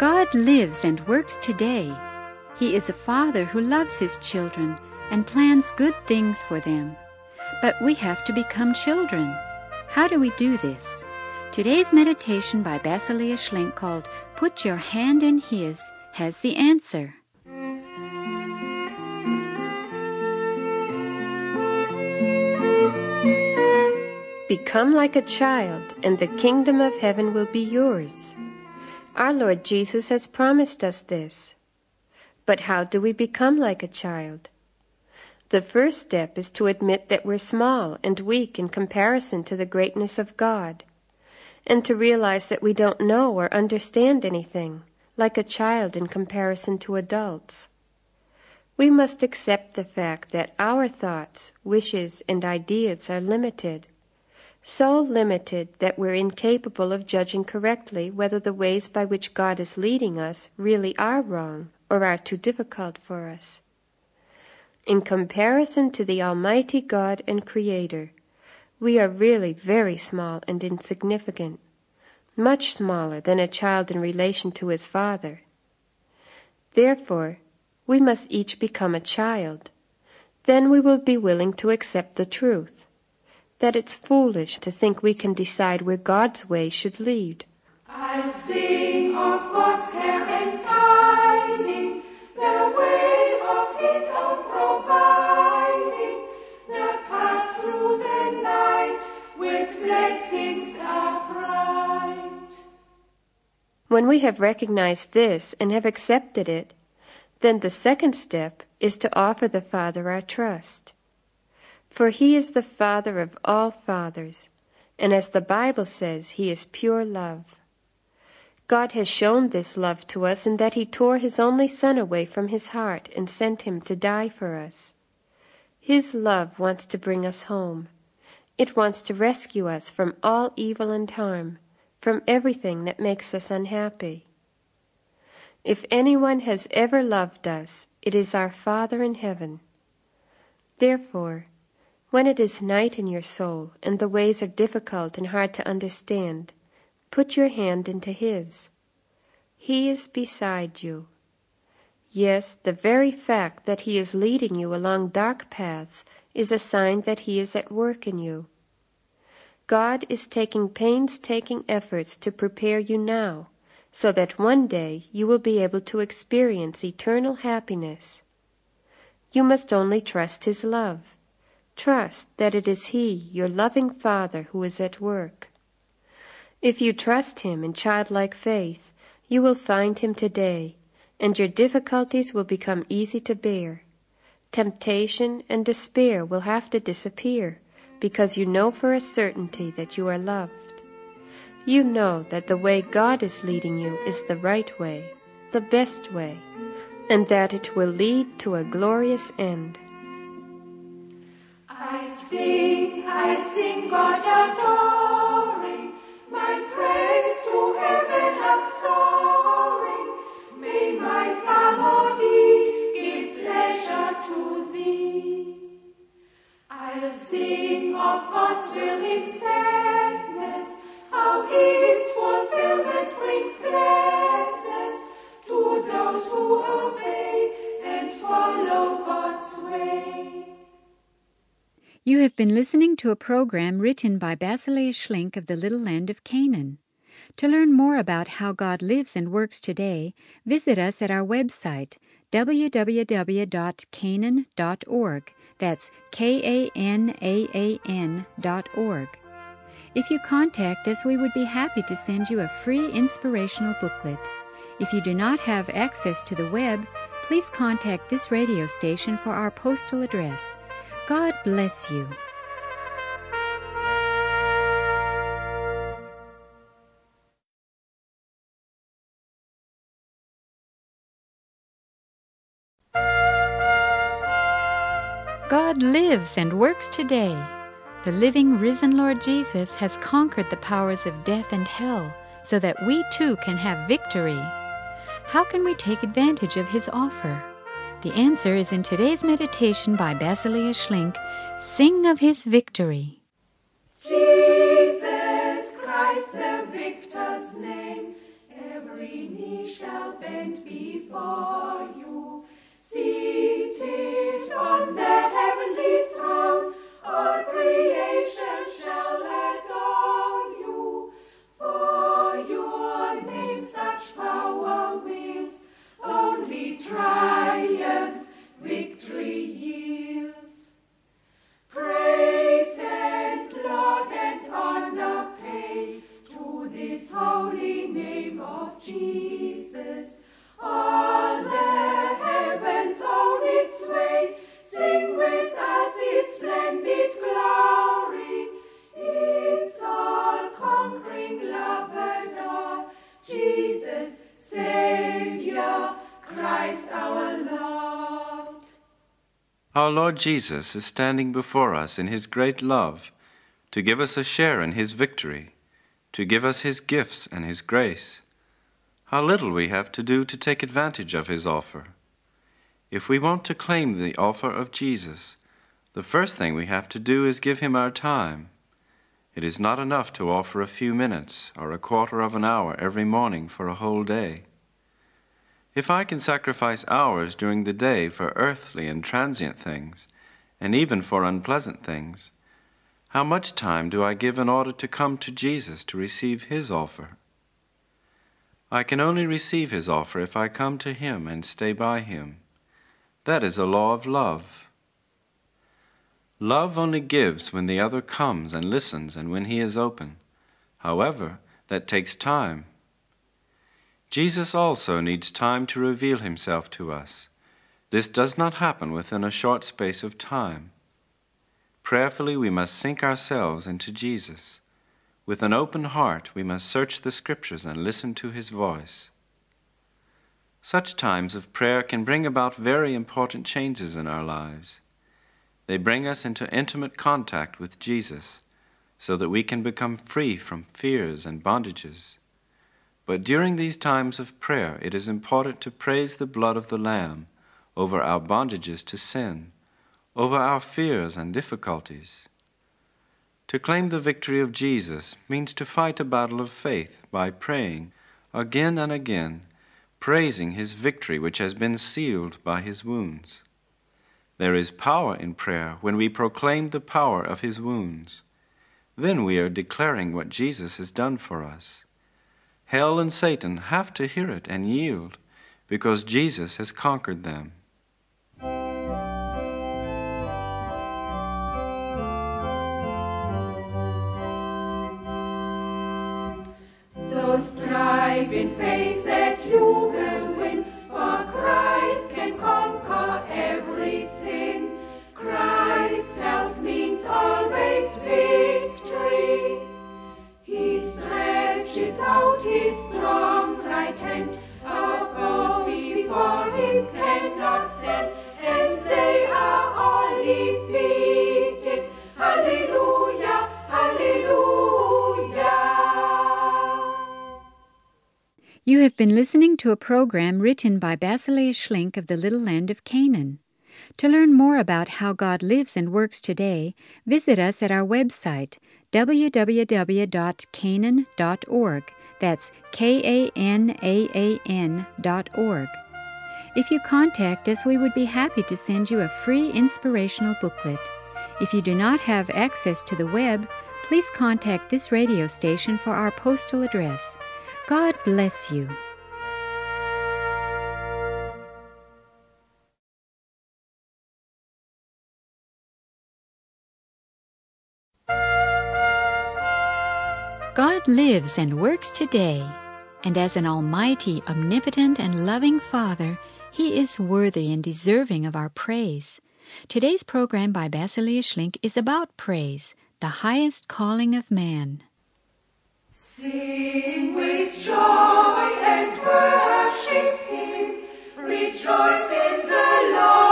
God lives and works today. He is a father who loves his children and plans good things for them. But we have to become children. How do we do this? Today's meditation by Basilea Schlink called Put Your Hand in His has the answer. Become like a child, and the kingdom of heaven will be yours. Our Lord Jesus has promised us this. But how do we become like a child? The first step is to admit that we're small and weak in comparison to the greatness of God, and to realize that we don't know or understand anything, like a child in comparison to adults. We must accept the fact that our thoughts, wishes, and ideas are limited so limited that we're incapable of judging correctly whether the ways by which God is leading us really are wrong or are too difficult for us. In comparison to the Almighty God and Creator, we are really very small and insignificant, much smaller than a child in relation to his father. Therefore, we must each become a child. Then we will be willing to accept the truth that it's foolish to think we can decide where God's way should lead. I'll sing of God's care and guiding, the way of His own providing, the path through the night with blessings are bright. When we have recognized this and have accepted it, then the second step is to offer the Father our trust. For he is the Father of all fathers, and as the Bible says, he is pure love. God has shown this love to us in that he tore his only Son away from his heart and sent him to die for us. His love wants to bring us home. It wants to rescue us from all evil and harm, from everything that makes us unhappy. If anyone has ever loved us, it is our Father in heaven. Therefore, when it is night in your soul, and the ways are difficult and hard to understand, put your hand into His. He is beside you. Yes, the very fact that He is leading you along dark paths is a sign that He is at work in you. God is taking painstaking efforts to prepare you now, so that one day you will be able to experience eternal happiness. You must only trust His love. Trust that it is He, your loving Father, who is at work. If you trust Him in childlike faith, you will find Him today, and your difficulties will become easy to bear. Temptation and despair will have to disappear, because you know for a certainty that you are loved. You know that the way God is leading you is the right way, the best way, and that it will lead to a glorious end. I sing, I sing, God adoring, You have been listening to a program written by Basilea Schlink of the Little Land of Canaan. To learn more about how God lives and works today, visit us at our website www.kanaan.org. That's K A N A A N dot org. If you contact us, we would be happy to send you a free inspirational booklet. If you do not have access to the web, please contact this radio station for our postal address. God bless you. God lives and works today. The living, risen Lord Jesus has conquered the powers of death and hell so that we too can have victory. How can we take advantage of his offer? The answer is in today's meditation by Basilea Schlink Sing of His Victory. Jesus Christ, the victor's name, every knee shall bend before you. Seated on the heavenly throne, all creation shall Our Lord Jesus is standing before us in his great love to give us a share in his victory, to give us his gifts and his grace. How little we have to do to take advantage of his offer. If we want to claim the offer of Jesus, the first thing we have to do is give him our time. It is not enough to offer a few minutes or a quarter of an hour every morning for a whole day. If I can sacrifice hours during the day for earthly and transient things, and even for unpleasant things, how much time do I give in order to come to Jesus to receive His offer? I can only receive His offer if I come to Him and stay by Him. That is a law of love. Love only gives when the other comes and listens and when he is open. However, that takes time. Jesus also needs time to reveal himself to us. This does not happen within a short space of time. Prayerfully, we must sink ourselves into Jesus. With an open heart, we must search the Scriptures and listen to his voice. Such times of prayer can bring about very important changes in our lives. They bring us into intimate contact with Jesus so that we can become free from fears and bondages. But during these times of prayer, it is important to praise the blood of the Lamb over our bondages to sin, over our fears and difficulties. To claim the victory of Jesus means to fight a battle of faith by praying again and again, praising his victory which has been sealed by his wounds. There is power in prayer when we proclaim the power of his wounds. Then we are declaring what Jesus has done for us. Hell and Satan have to hear it and yield because Jesus has conquered them. Been listening to a program written by Basilea Schlink of the Little Land of Canaan. To learn more about how God lives and works today, visit us at our website www.kanaan.org. That's K A N A A N dot org. If you contact us, we would be happy to send you a free inspirational booklet. If you do not have access to the web, please contact this radio station for our postal address. God bless you. God lives and works today, and as an almighty, omnipotent, and loving Father, He is worthy and deserving of our praise. Today's program by Basilea Schlink is about praise, the highest calling of man. Sing with joy and worship Him. Rejoice in the Lord,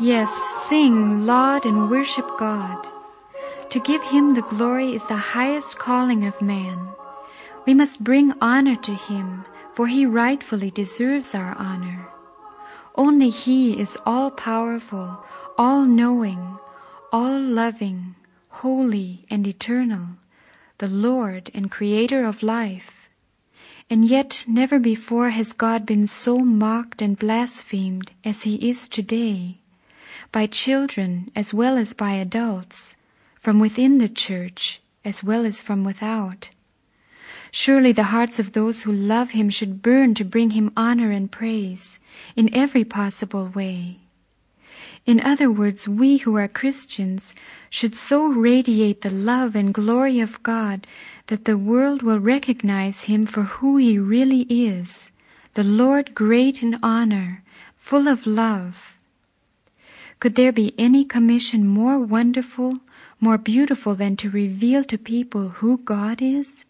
Yes, sing, laud, and worship God. To give Him the glory is the highest calling of man. We must bring honor to Him, for he rightfully deserves our honor. Only he is all powerful, all knowing, all loving, holy, and eternal, the Lord and Creator of life. And yet never before has God been so mocked and blasphemed as he is today, by children as well as by adults, from within the church as well as from without. Surely the hearts of those who love him should burn to bring him honor and praise in every possible way. In other words, we who are Christians should so radiate the love and glory of God that the world will recognize him for who he really is, the Lord great in honor, full of love. Could there be any commission more wonderful, more beautiful than to reveal to people who God is?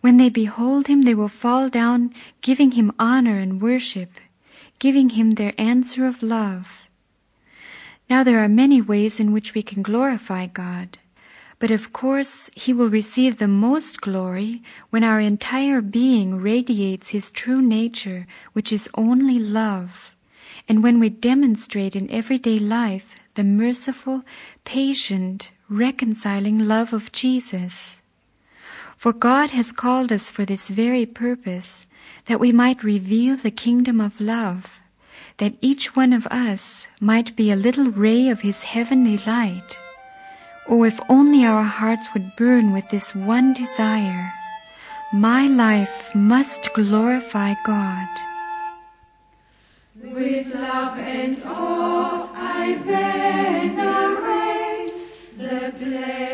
When they behold him, they will fall down, giving him honor and worship, giving him their answer of love. Now, there are many ways in which we can glorify God, but of course, He will receive the most glory when our entire being radiates His true nature, which is only love, and when we demonstrate in everyday life the merciful, patient, reconciling love of Jesus. For God has called us for this very purpose, that we might reveal the kingdom of love, that each one of us might be a little ray of His heavenly light. Oh, if only our hearts would burn with this one desire my life must glorify God. With love and awe I venerate the plan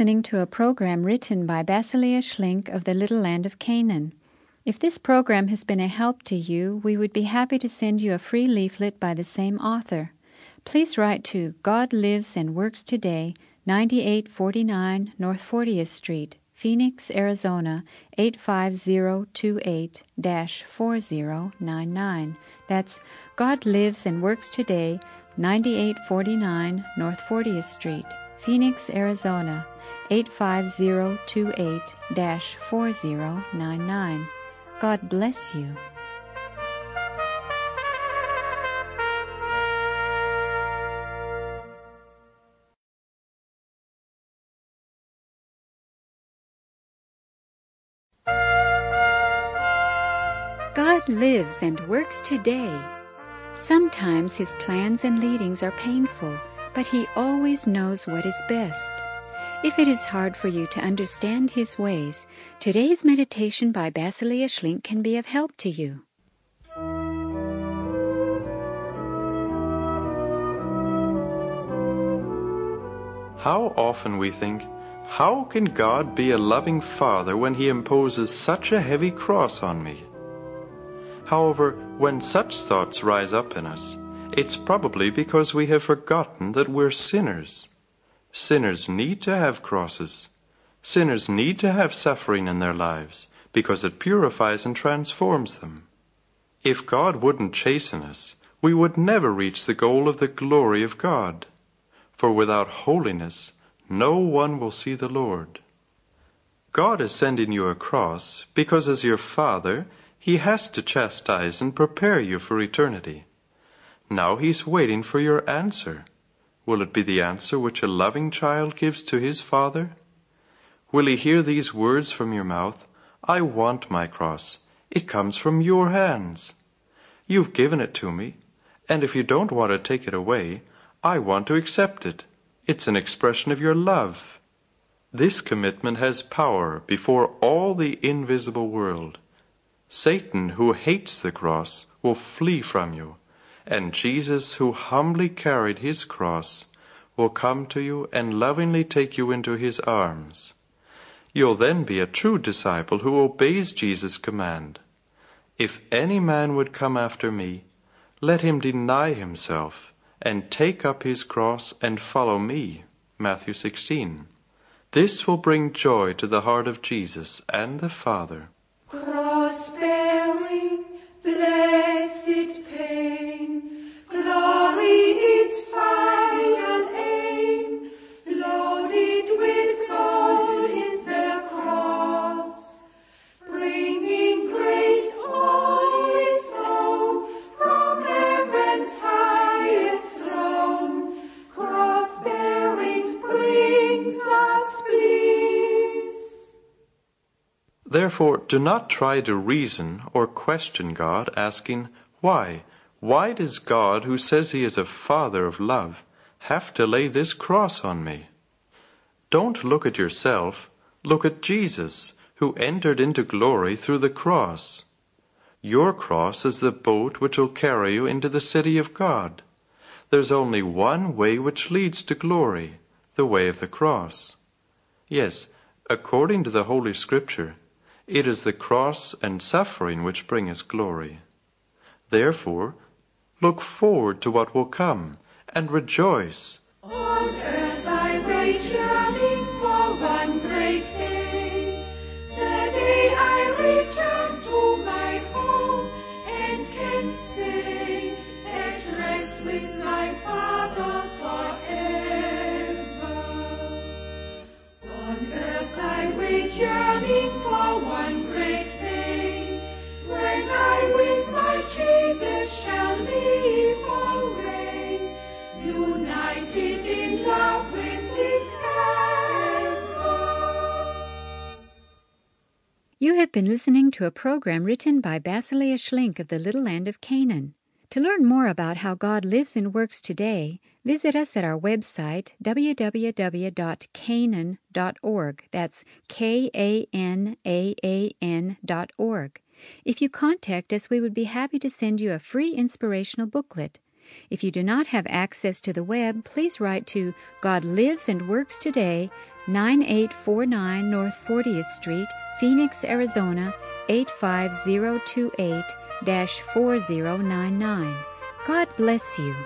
listening to a program written by Basilea Schlink of the Little Land of Canaan. If this program has been a help to you, we would be happy to send you a free leaflet by the same author. Please write to God Lives and Works Today, 9849 North 40th Street, Phoenix, Arizona 85028 4099. That's God Lives and Works Today, 9849 North 40th Street, Phoenix, Arizona 85028 4099. God bless you. God lives and works today. Sometimes his plans and leadings are painful, but he always knows what is best. If it is hard for you to understand his ways, today's meditation by Basilea Schlink can be of help to you. How often we think, how can God be a loving Father when He imposes such a heavy cross on me? However, when such thoughts rise up in us, it's probably because we have forgotten that we're sinners. Sinners need to have crosses. Sinners need to have suffering in their lives because it purifies and transforms them. If God wouldn't chasten us, we would never reach the goal of the glory of God. For without holiness, no one will see the Lord. God is sending you a cross because, as your Father, He has to chastise and prepare you for eternity. Now He's waiting for your answer. Will it be the answer which a loving child gives to his Father? Will He hear these words from your mouth? I want my cross. It comes from your hands. You've given it to me, and if you don't want to take it away, I want to accept it. It's an expression of your love. This commitment has power before all the invisible world. Satan, who hates the cross, will flee from you, and Jesus, who humbly carried his cross, will come to you and lovingly take you into his arms. You'll then be a true disciple who obeys Jesus' command. If any man would come after me, let him deny himself and take up his cross and follow me. Matthew 16. This will bring joy to the heart of Jesus and the Father. Cross-bearing, blessed Therefore, do not try to reason or question God, asking, Why? Why does God, who says He is a Father of love, have to lay this cross on me? Don't look at yourself, look at Jesus, who entered into glory through the cross. Your cross is the boat which will carry you into the city of God. There's only one way which leads to glory, the way of the cross. Yes, according to the Holy Scripture, it is the cross and suffering which bring us glory. Therefore, look forward to what will come and rejoice. You have been listening to a program written by Basilea Schlink of the Little Land of Canaan. To learn more about how God lives and works today, visit us at our website www.kanaan.org. That's K A N A A N dot org. If you contact us, we would be happy to send you a free inspirational booklet. If you do not have access to the web, please write to God Lives and Works Today, 9849 North 40th Street, Phoenix, Arizona 85028 4099. God bless you.